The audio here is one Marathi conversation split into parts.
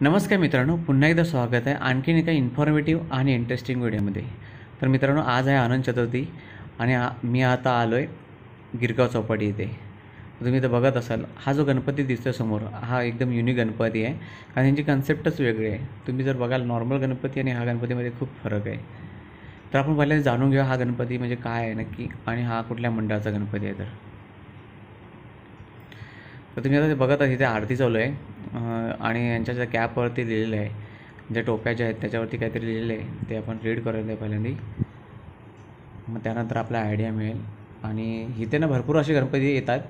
नमस्कार मित्रांनो पुन्हा एकदा स्वागत आहे आणखीन एका इन्फॉर्मेटिव्ह आणि इंटरेस्टिंग व्हिडिओमध्ये तर मित्रांनो आज आहे आनंद चतुर्थी आणि मी आता आलो आहे गिरगाव चौपाटी इथे. तुम्ही तर बघत असाल हा जो गणपती दिसतो समोर हा एकदम युनिक गणपती आहे कारण यांची कन्सेप्टच वेगळी आहे. तुम्ही जर बघाल नॉर्मल गणपती आणि हा गणपतीमध्ये खूप फरक आहे. तर आपण पहिल्यांदा जाणून घेऊ हा गणपती म्हणजे काय आहे नक्की आणि हा कुठल्या मंडळाचा गणपती आहे तर तुम्ही आता ते बघत आहात इथे आरती चालू आहे. आणि यांच्या ज्या कॅपवरती लिहिलेलं आहे ज्या टोप्या ज्या आहेत त्याच्यावरती काहीतरी लिहिलेलं आहे ते आपण रीड करूया पहिल्यांदा. मग त्यानंतर आपला आयडिया मिळेल. आणि इथे ना भरपूर असे गणपती येतात.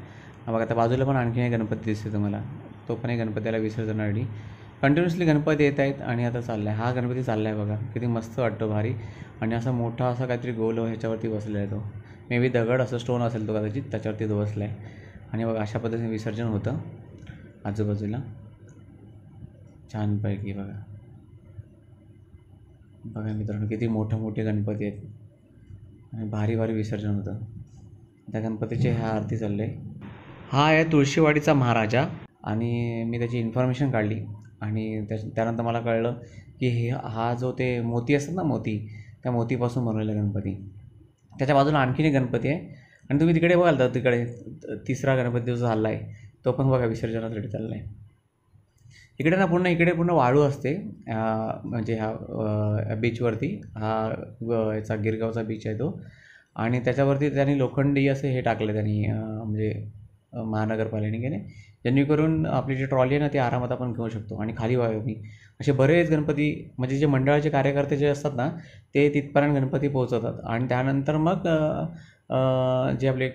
बघा आता बाजूला पण आणखी एक गणपती दिसते तुम्हाला. तो पण एक गणपतीला विसर्जनासाठी कंटिन्युअसली गणपती येत आहेत आणि आता चालला आहे हा गणपती चालला आहे बघा. किती मस्त वाटतो भारी. आणि असा मोठा असा काहीतरी गोल ह्याच्यावरती बसलेला आहे तो. मे बी दगड असं स्टोन असेल तो कदाचित त्याच्यावरती तो बसला आहे आणि बघा अशा पद्धतीने विसर्जन होतं आजूबाजूला. छानपैकी बघा. बघा मित्रांनो किती मोठे मोठे गणपती आहेत. आणि भारी भारी विसर्जन होतं. त्या गणपतीचे ह्या आरती चालले. हा आहे तुळशीवाडीचा महाराजा. आणि मी त्याची इन्फॉर्मेशन काढली. आणि त्या त्यानंतर मला कळलं की हे हा जो ते मोती असतात ना मोती त्या मोतीपासून बनवलेला गणपती. त्याच्या बाजूला आणखीन एक गणपती आहे. आणि तुम्ही तिकडे बघाल तर तिकडे तिसरा गणपती जो झाला आहे तो पण बघा विसर्जनासाठी चालला आहे इकडे ना पूर्ण इकडे पूर्ण वाळू असते. म्हणजे ह्या बीचवरती हा याचा गिरगावचा बीच आहे तो. आणि त्याच्यावरती त्यांनी लोखंडी असे हे टाकले त्यांनी म्हणजे महानगरपालिकेने. जेणेकरून आपली जी ट्रॉली आहे ना ती आरामात आपण घेऊ शकतो. आणि खाली व्हावी मी. असे बरेच गणपती म्हणजे जे मंडळाचे कार्यकर्ते जे असतात ना ते तिथपर्यंत गणपती पोहोचवतात. आणि त्यानंतर मग जे आपले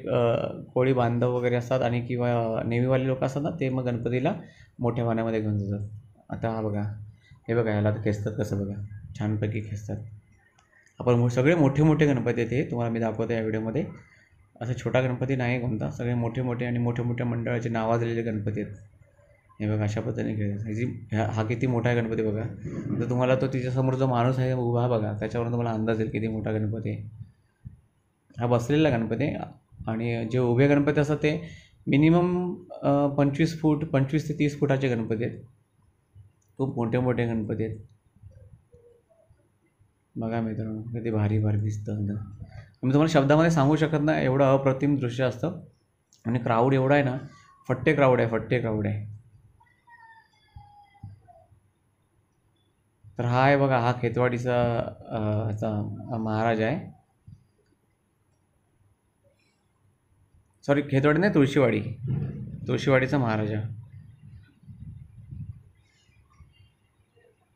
कोळी बांधव वगैरे असतात आणि किंवा नेव्हीवाले लोक असतात ना ते मग गणपतीला मोठ्या पाण्यामध्ये घेऊन जातात. आता हा बघा हे बघा ह्याला खेचतात कसं बघा छानपैकी खेचतात. आपण मो- सगळे मोठे मोठे गणपती आहेत हे तुम्हाला मी दाखवतो या व्हिडिओमध्ये. असं छोटा गणपती नाही कोणता सगळे मोठे मोठे आणि मोठ्या मोठ्या मंडळाचे नावाजलेले गणपती आहेत. हे बघा अशा पद्धतीने खेळतात. ह्याची ह्या हा किती मोठा आहे गणपती बघा. तर तुम्हाला तो तिच्यासमोर जो माणूस आहे उभा बघा त्याच्यावरून तुम्हाला अंदाज येईल किती मोठा गणपती आहे. हा बसलेला गणपती आणि जे उभे गणपती असतात ते मिनिमम पंचवीस फूट पंचवीस ते तीस फुटाचे गणपती आहेत. खूप मोठे मोठे गणपती आहेत. बघा मित्रांनो किती भारी भारी दिसतं एकदम. मी तुम्हाला शब्दामध्ये सांगू शकत नाही एवढं अप्रतिम दृश्य असतं. आणि क्राऊड एवढा आहे ना फट्टे क्राऊड आहे फट्टे क्राऊड आहे. तर हा आहे बघा हा खेतवाडीचा ह्याचा महाराज आहे. सॉरी खेतवाडी नाही तुळशीवाडी. तुळशीवाडीचा महाराजा.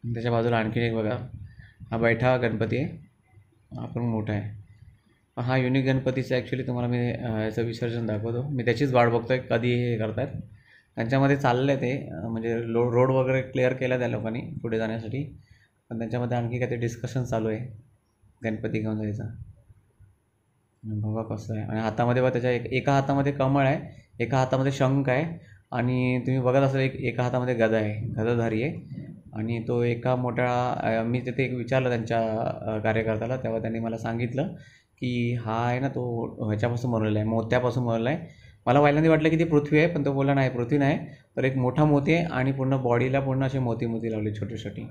त्याच्या बाजूला आणखीन एक बघा. हा बैठा गणपती. आहे हा पण मोठा आहे. हा युनिक गणपतीचा ॲक्च्युली तुम्हाला मी याचं विसर्जन दाखवतो. मी त्याचीच वाट बघतो आहे कधी हे करतात. त्यांच्यामध्ये चाललं आहे ते म्हणजे लो रोड वगैरे क्लिअर केला त्या लोकांनी पुढे जाण्यासाठी. पण त्यांच्यामध्ये आणखी काहीतरी डिस्कशन चालू आहे. गणपती घेऊन जायचा. बघा कसं आहे. आणि हातामध्ये बघा त्याच्या एक एका हातामध्ये कमळ आहे एका हातामध्ये शंख आहे आणि तुम्ही बघत असाल एक एका हातामध्ये गदा आहे गदाधारी आहे. आणि तो एका मोठ्या मी तिथे एक विचारलं त्यांच्या कार्यकर्त्याला तेव्हा त्यांनी मला सांगितलं की हा आहे ना तो ह्याच्यापासून बनवलेला आहे मोत्यापासून बनवला आहे. मला पहिल्यांदा वाटलं की ती पृथ्वी आहे पण तो बोलला नाही पृथ्वी नाही. तर एक मोठा मोती आहे आणि पूर्ण बॉडीला पूर्ण असे मोती मोती लावले छोटे छोटे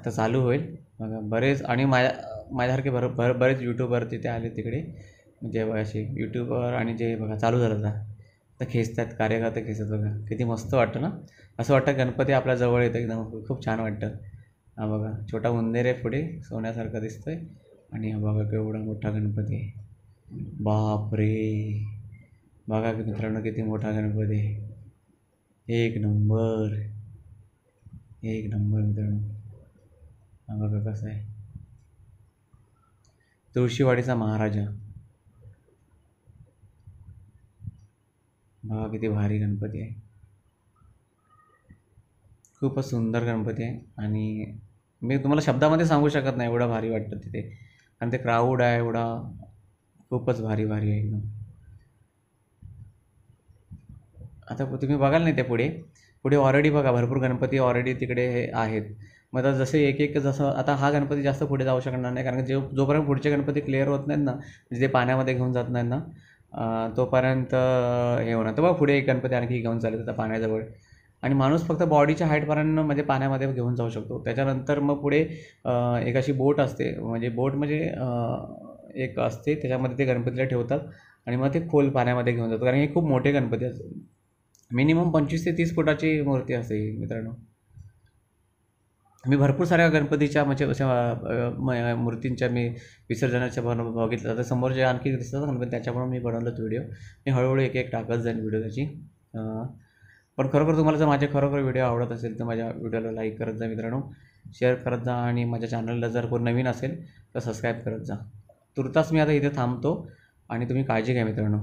आता चालू होईल. बघा बरेच आणि माझ्या माझ्यासारखे भर भर बरेच यूट्यूबर तिथे आले तिकडे. म्हणजे असे यूट्यूबर आणि जे बघा चालू झालं आता. तर खेचतात कार्यकर्ते खेचतात बघा. किती मस्त वाटतं ना? असं वाटतं गणपती आपल्या जवळ येतं एकदम. खूप छान वाटतं. हा बघा छोटा उंदीर आहे पुढे. सोन्यासारखा दिसतोय. आणि हा बघा केवढा मोठा गणपती आहे. बाप रे बघा की मित्रांनो किती मोठा गणपती आहे. एक नंबर. एक नंबर मित्रांनो. हा बघा कसं आहे? तुळशीवाडीचा महाराजा. बघा किती भारी गणपती आहे. खूपच सुंदर गणपती आहे आणि मी तुम्हाला शब्दामध्ये सांगू शकत नाही एवढं भारी वाटतं तिथे. आणि ते क्राऊड आहे एवढा खूपच भारी भारी आहे एकदम. आता तुम्ही बघाल नाही ते पुढे. पुढे ऑलरेडी बघा भरपूर गणपती ऑलरेडी तिकडे हे आहेत. मग आता जसे एक एक जसं आता हा गणपती जास्त पुढे जाऊ शकणार नाही. कारण की जो जोपर्यंत पुढचे गणपती क्लिअर होत नाहीत ना म्हणजे ते पाण्यामध्ये घेऊन जात नाहीत ना तोपर्यंत हे होणार. तर बघ पुढे एक गणपती आणखी घेऊन चालेल तर पाण्याजवळ. आणि माणूस फक्त बॉडीच्या हाईटपर्यंत म्हणजे पाण्यामध्ये घेऊन जाऊ शकतो. त्याच्यानंतर मग पुढे एक अशी बोट असते. म्हणजे बोट म्हणजे एक असते. त्याच्यामध्ये ते गणपतीला ठेवतात. आणि मग ते खोल पाण्यामध्ये घेऊन जातात. कारण हे खूप मोठे गणपती असतात. मिनिमम पंचवीस ते तीस फुटाची मूर्ती असते ही मित्रांनो. मी भरपूर साऱ्या गणपतीच्या म्हणजे अशा म- मूर्तींच्या मी विसर्जनाच्या बन बघितलं तर समोर जे आणखी दिसतात गणपती त्याच्यामुळे मी बनवलं व्हिडिओ. मी हळूहळू एक एक टाकत जाईन व्हिडिओ त्याची. पण खरोखर तुम्हाला जर माझे खरोखर व्हिडिओ आवडत असेल तर माझ्या व्हिडिओला लाईक करत जा मित्रांनो. शेअर करत जा आणि माझ्या चॅनलला जर कोण नवीन असेल तर सबस्क्राईब करत जा. तुर्तास मी आता इथे थांबतो आणि तुम्ही काळजी घ्या मित्रांनो.